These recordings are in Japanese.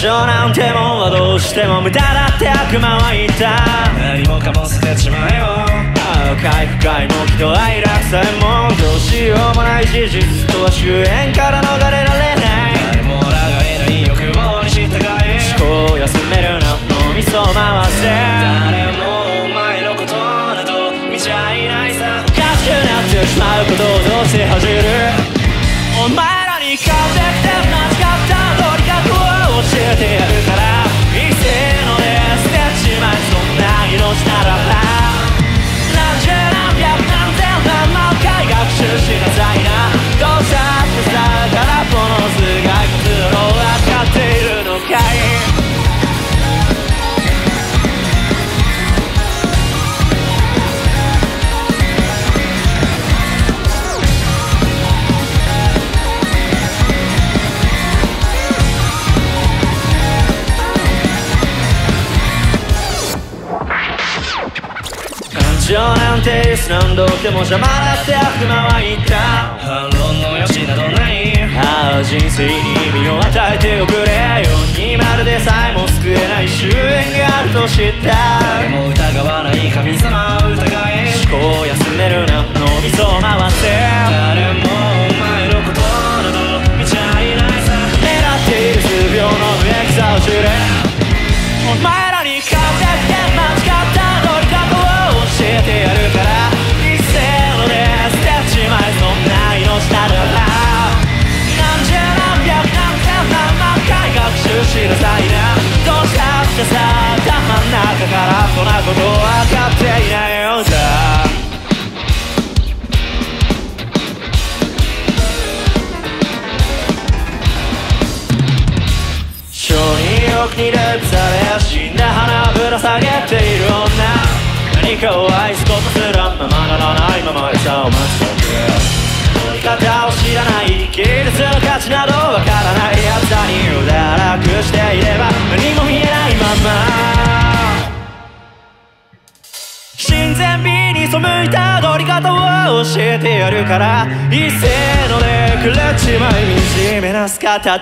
情なんてもんはどうしても無駄だって悪魔は言った。何もかも捨てちまえよ。深い深いも喜怒哀楽さえも。どうしようもない事実とは終焉から逃れられを感情なんて何度でも邪魔だって悪魔は言った。反論の余地などない。ああ人生に意味を与えておくれよ。にまるでさえも救えない終焉があると知った。誰も疑わない神様にレイプされ死んだ花ぶら下げている女何かを愛すことすらままならないまま餌を待つだけ取り方を知らない技術の価値などわからない奴らにうだらくしていれば何も見えないまま親善美に背いた取り方を教えてやるから一斉のでくれちまい惨めなす片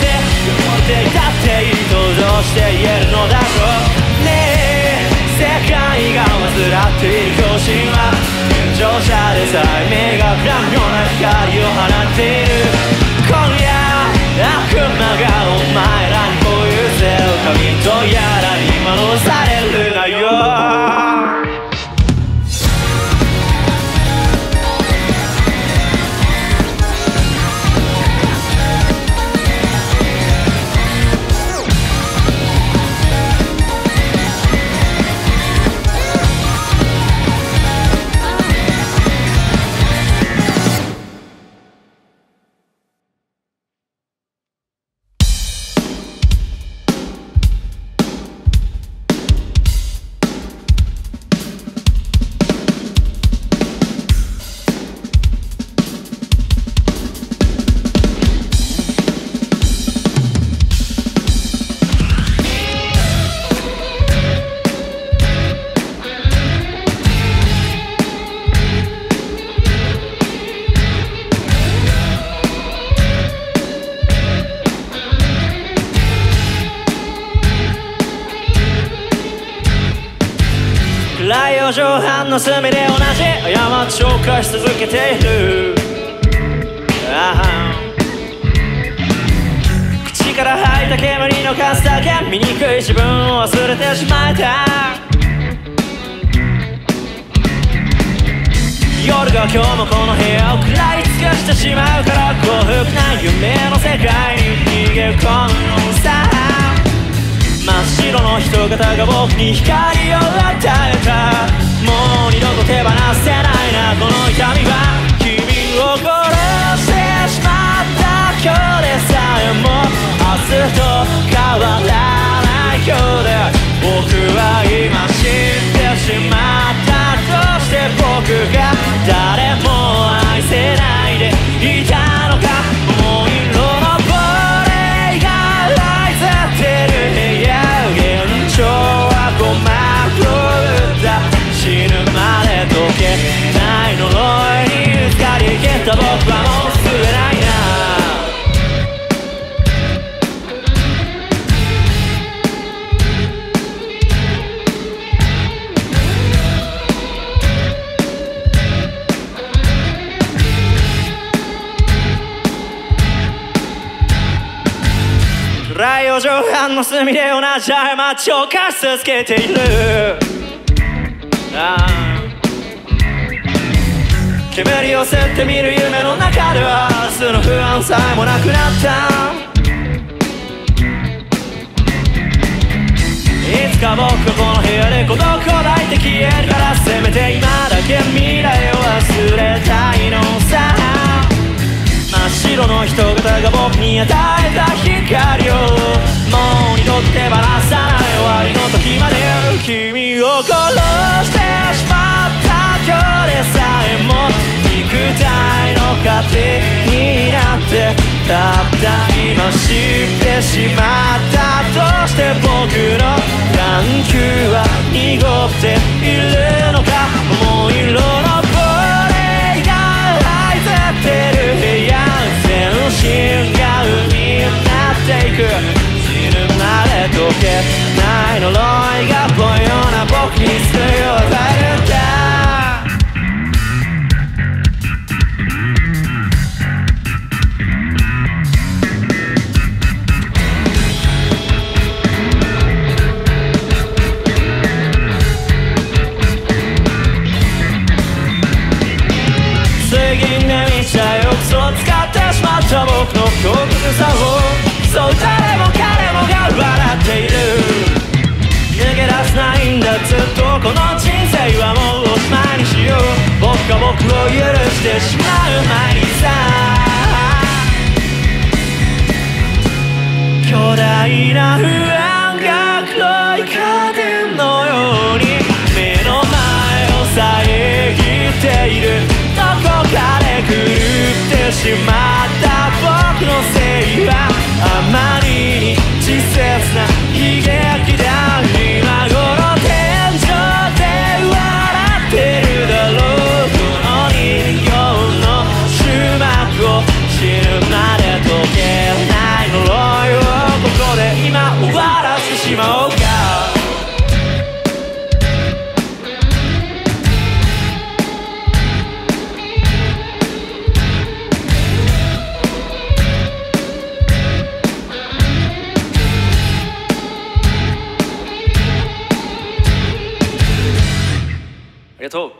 て思っていたっていいとどうして言えるのだろうねえ世界が煩っている狂信は健常者でさえ目がくらむような光を放っている暗い四畳半の隅で同じ過ちを犯し続けている。口から吐いた煙の数だけ醜い自分を忘れてしまえた。夜が今日もこの部屋を食らい尽くしてしまうから幸福な夢の世界に逃げ込む人型が僕に光を与えたもう二度と手放せないなこの痛みは君を殺してしまった今日でさえも明日と変わらない今日で僕は今知ってしまった。どうして僕が誰も愛せないでいた間の隅で同じ過ちを犯し続けている。煙を吸ってみる夢の中では明日の不安さえもなくなった。いつか僕はこの部屋で孤独を抱いて消え与えた光をもう二度と手放さない終わりの時まで君を殺してしまった今日でさえも肉体の糧になってたった今知ってしまったとして僕の眼球は濁っている。ない僕を許してしまう前にさしまおうか。ありがとう。